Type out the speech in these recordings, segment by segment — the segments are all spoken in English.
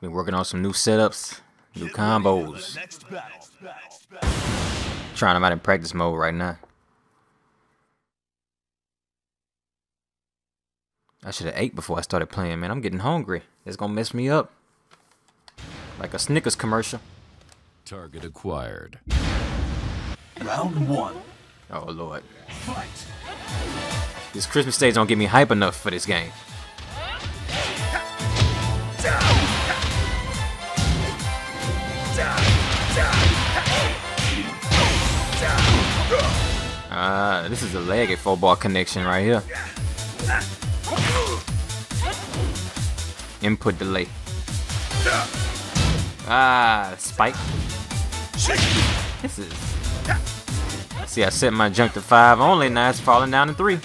Been working on some new setups, new combos. Trying them out in practice mode right now. I should have ate before I started playing, man. I'm getting hungry. It's gonna mess me up. Like a Snickers commercial. Target acquired. Round one. Oh lord. Fight. This Christmas stage don't get me hype enough for this game. Ah, this is a leg at full ball connection right here. Input delay. Ah, spike. This is. See, I set my jump to five only. Now it's falling down to three.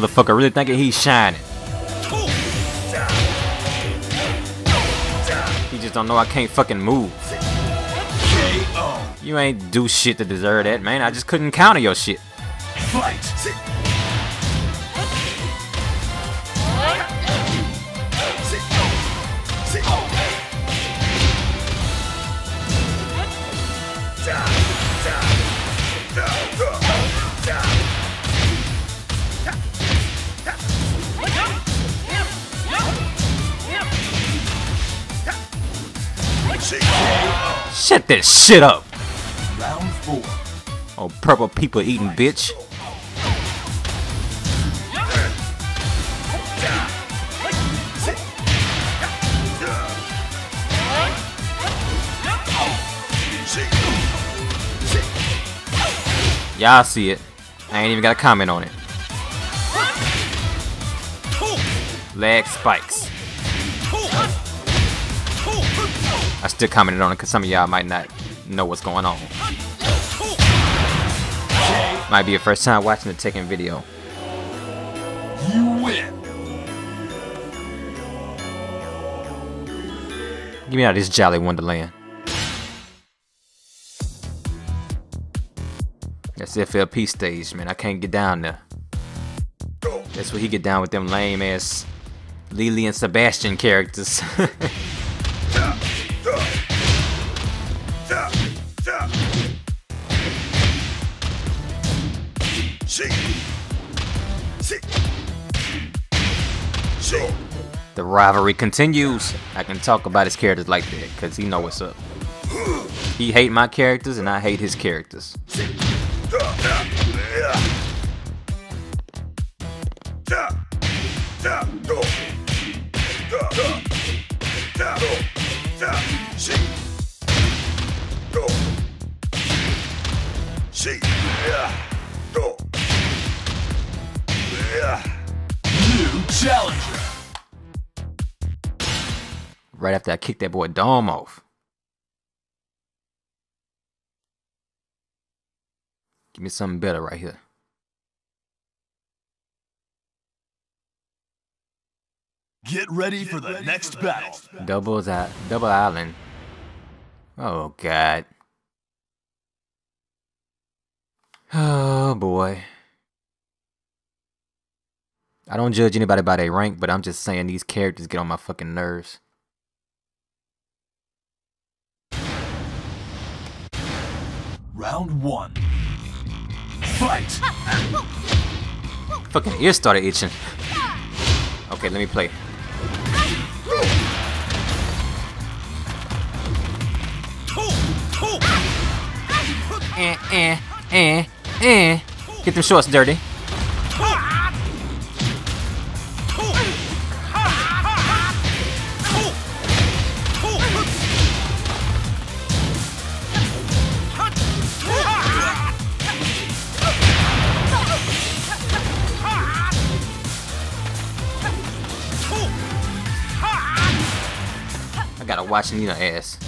Motherfucker really thinking he's shining. He just don't know I can't fucking move. You ain't do shit to deserve that, man. I just couldn't counter your shit. Fight. That shit up. Round four. Oh, purple people eating bitch. Y'all see it. I ain't even got a comment on it. Leg spikes. I still commented on it because some of y'all might not know what's going on. Might be your first time watching the Tekken video. You win. Get me out of this jolly wonderland. That's FLP stage, man. I can't get down there. That's where he get down with them lame ass Lili and Sebastian characters. the rivalry continues. I can talk about his characters like that because he know what's up. He hate my characters and I hate his characters. New challenger. Right after I kicked that boy Dom off. Give me something better right here. Get ready for the next battle. Doubles out, double island. Oh god. Oh boy. I don't judge anybody by their rank, but I'm just saying these characters get on my fucking nerves. Round one. Fight. Fucking ear started itching. Okay, let me play. Eh, eh, eh, eh. Get them shorts dirty. Gotta watch Nina ass.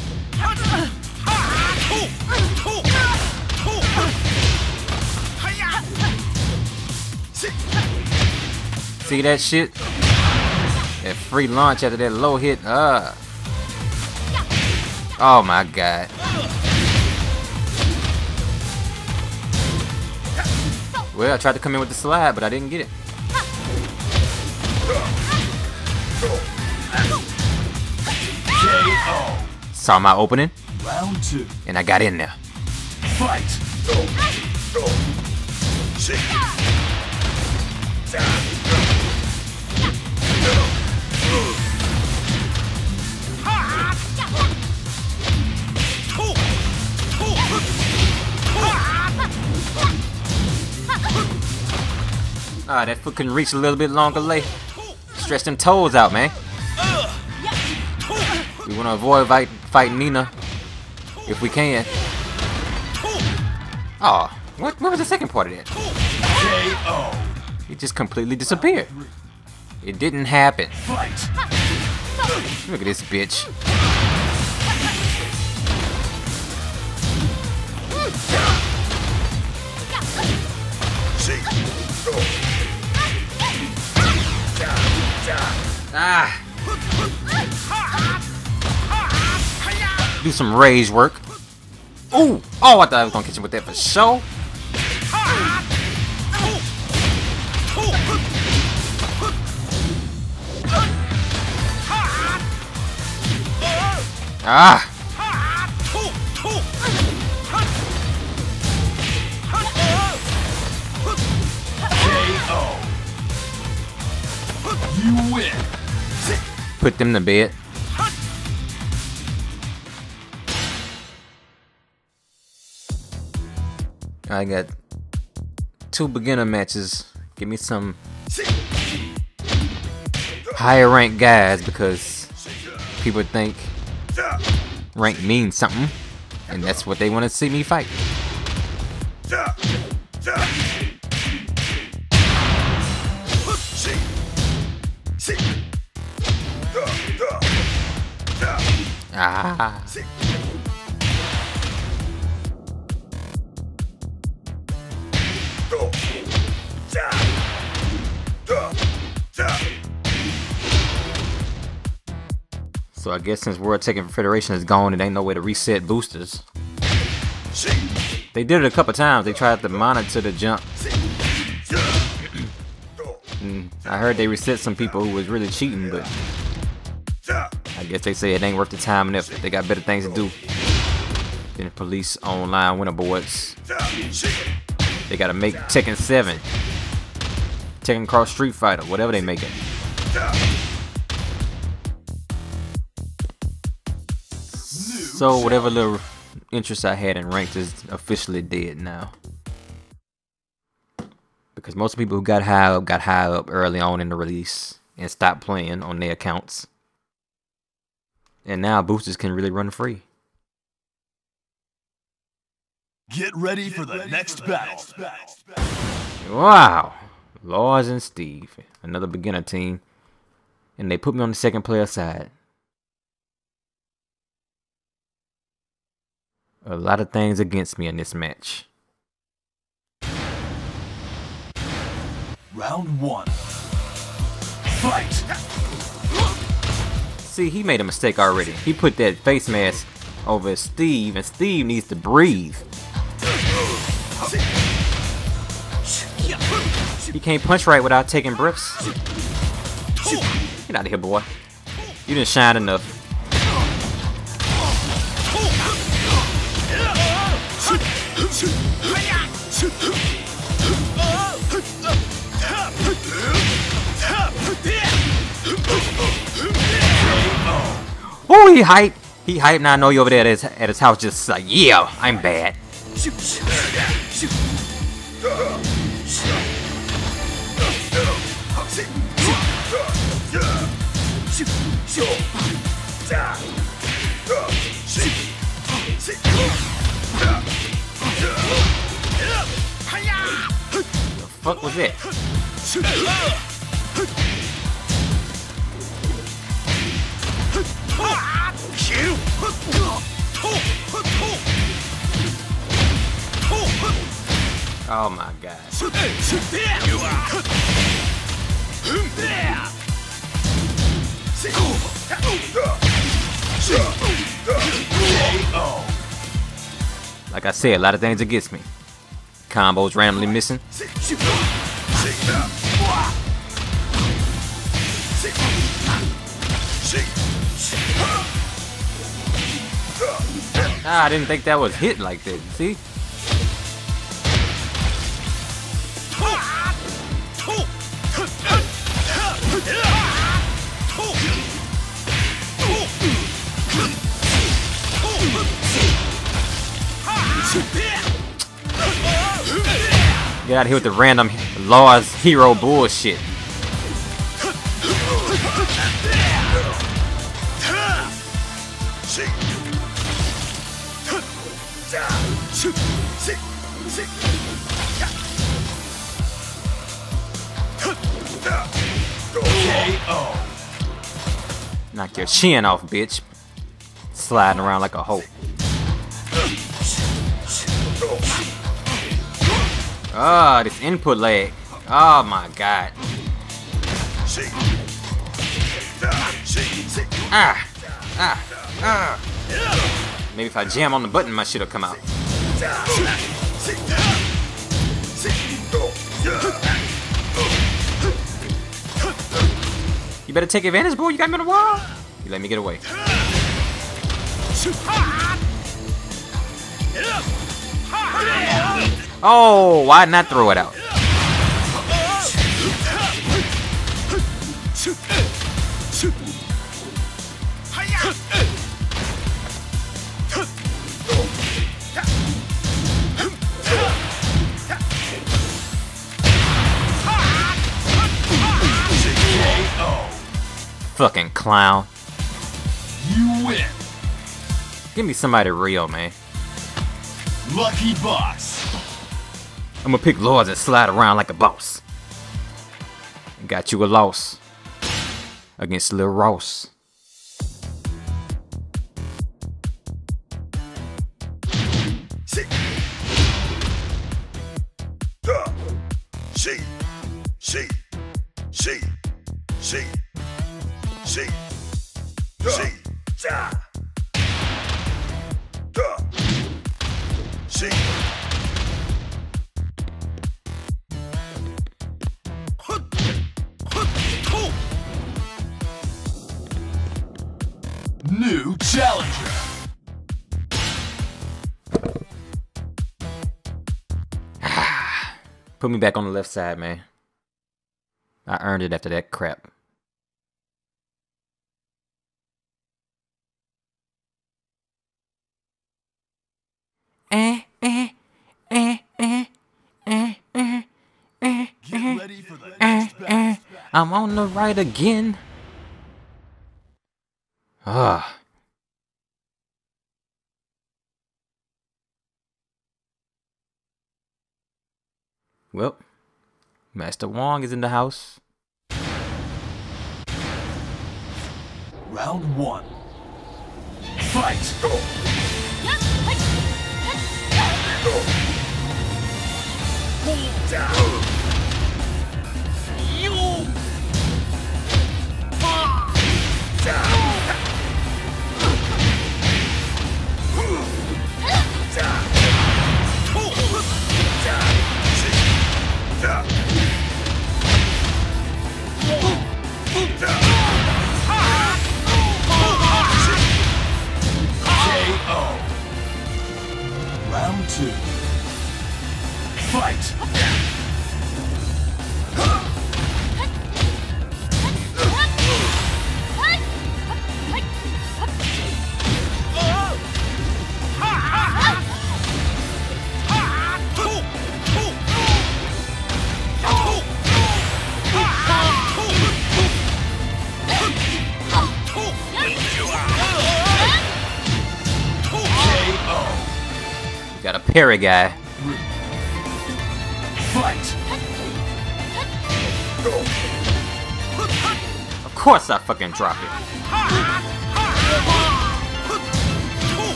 See that shit? That free launch after that low hit. Uh. Oh my god. Well, I tried to come in with the slide, but I didn't get it. Saw my opening, Round two. and I got in there. Fight. Ah, that foot couldn't reach a little bit longer late. Stretch them toes out, man. We want to avoid fight, fighting Nina if we can. Oh, what, what was the second part of that? It just completely disappeared. It didn't happen. Look at this bitch. Some rage work. Ooh. Oh, I thought I was gonna catch him with that for sure. Ah. You win. Put them to bed. I got two beginner matches. Give me some higher ranked guys because people think rank means something, and that's what they want to see me fight. Ah. So I guess since World Tekken Federation is gone, it ain't no way to reset boosters. They did it a couple times. They tried to monitor the jump. And I heard they reset some people who was really cheating, but I guess they say it ain't worth the time and effort. They got better things to do than police online winter boards. They gotta make Tekken 7, Tekken Cross Street Fighter, whatever they make it. So whatever little interest I had in ranked is officially dead now. Because most people who got high up got high up early on in the release and stopped playing on their accounts. And now boosters can really run free. Get ready for the next battle. Wow. Lars and Steve, another beginner team. And they put me on the second player side. A lot of things against me in this match. Round one. Fight. See, he made a mistake already. He put that face mask over Steve, and Steve needs to breathe. He can't punch right without taking breaths. Get out of here, boy. You didn't shine enough. He hype. He hype. Now I know you over there at his, at his house just like, yeah, I'm bad. The fuck was it? Oh my god. Like I said, a lot of things against me. Combos randomly missing. Ah, I didn't think that was hit like that. See? Get out of here with the random Laws hero bullshit. KO. Knock your chin off, bitch. Sliding around like a hoe. Ah, this input lag. Oh my god. Ah, ah, ah. Maybe if I jam on the button, my shit'll come out. You better take advantage, boy. You got me on the wall. You let me get away. Oh, why not throw it out? Fucking clown. You win. Give me somebody real, man. Lucky boss. I'm gonna pick lords and slide around like a boss. Got you a loss against Lil Ross. Challenger. Put me back on the left side, man. I earned it after that crap. Eh, eh, eh, eh, eh, eh, eh, Get ready for the eh, eh. I'm on the right again. Ah. Well, Master Wang is in the house. Round one. Fight. KO. Here we Fight. Of course I fucking drop it.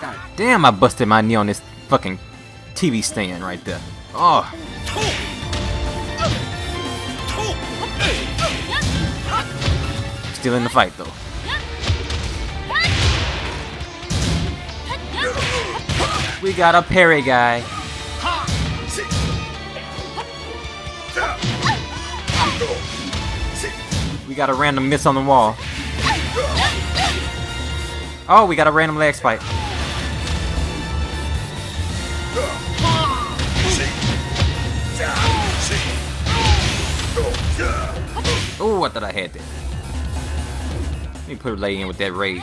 God damn, I busted my knee on this fucking TV stand right there. Oh. Still in the fight though. We got a parry guy. We got a random miss on the wall. Oh, we got a random leg spike. Oh, I thought I had that. Let me put a leg in with that rage.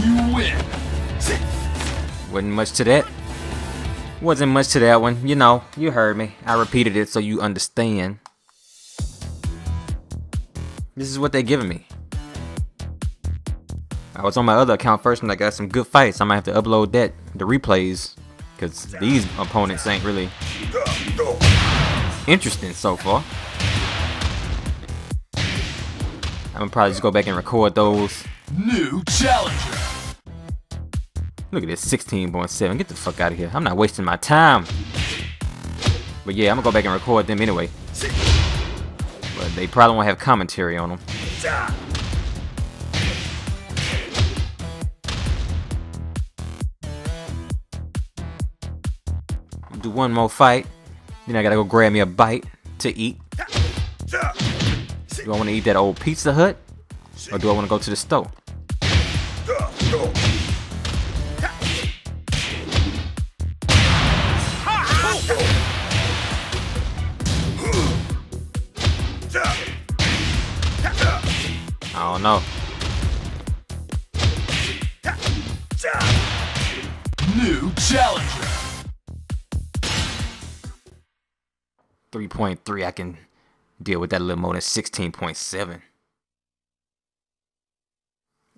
You win. Wasn't much to that. Wasn't much to that one. You know, you heard me. I repeated it so you understand. This is what they're giving me. I was on my other account first and I got some good fights. I might have to upload that, the replays. Because these opponents ain't really interesting so far. I'm gonna probably just go back and record those. New challenger. Look at this 16.7. Get the fuck out of here. I'm not wasting my time. But yeah, I'm gonna go back and record them anyway. But they probably won't have commentary on them. Do one more fight. Then I gotta go grab me a bite to eat. Do I wanna eat that old Pizza Hut? Or do I wanna go to the store? I don't know. New challenger. 3.3, I can deal with that a little more than 16.7.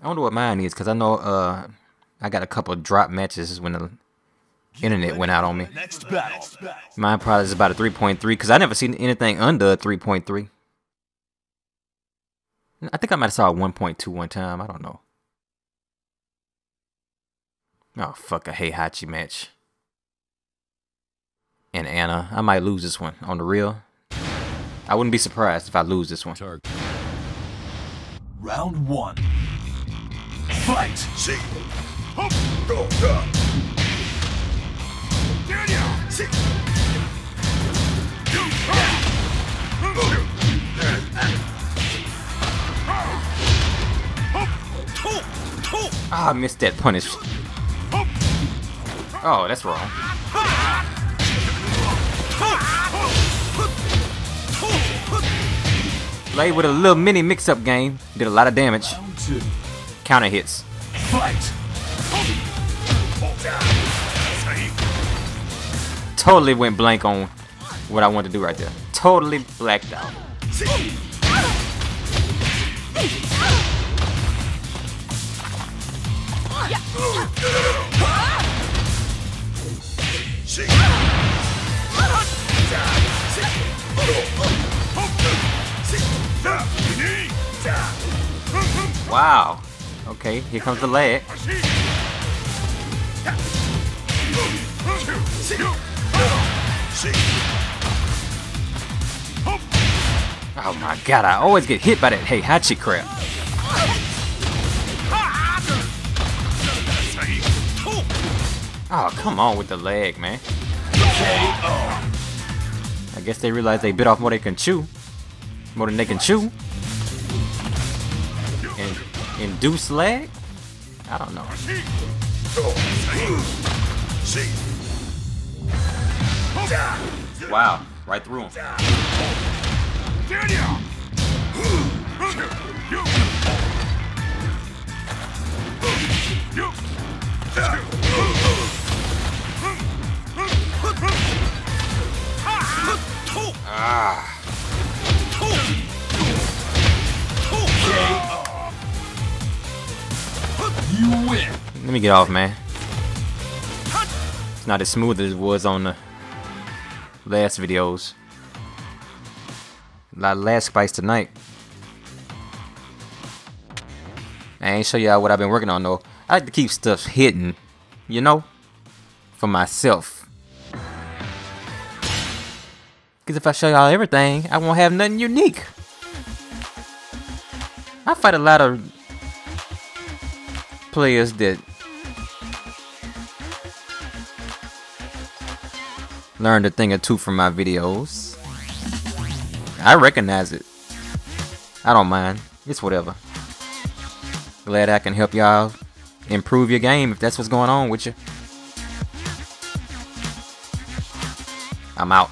I wonder what mine is, because I know uh, I got a couple of drop matches when the internet went out on me. Mine probably is about a 3.3, because I never seen anything under a 3.3. I think I might have saw a 1.2 one time, I don't know. Oh, fuck a Heihachi match. And Anna, I might lose this one on the real. I wouldn't be surprised if I lose this one. Target. Round one. Fight. See. Go. Go. See. Ah, I missed that punish. Oh, that's wrong. Played with a little mini mix-up game. Did a lot of damage. Counter hits. Totally went blank on what I wanted to do right there. Totally blacked out. Wow. Okay, here comes the leg. Oh my god, I always get hit by that Heihachi crap. Oh, come on with the leg, man. I guess they realize they bit off more than they can chew. More than they can chew. Induce lag? I don't know. Wow, right through him. Ah, You win. let me get off, man. It's not as smooth as it was on the last videos. A lot last spice tonight. I ain't show y'all what I've been working on though. I like to keep stuff hidden, you know, for myself. Cause if I show y'all everything, I won't have nothing unique. I fight a lot of players that learned a thing or two from my videos. I recognize it. I don't mind. It's whatever. Glad I can help y'all improve your game if that's what's going on with you. I'm out.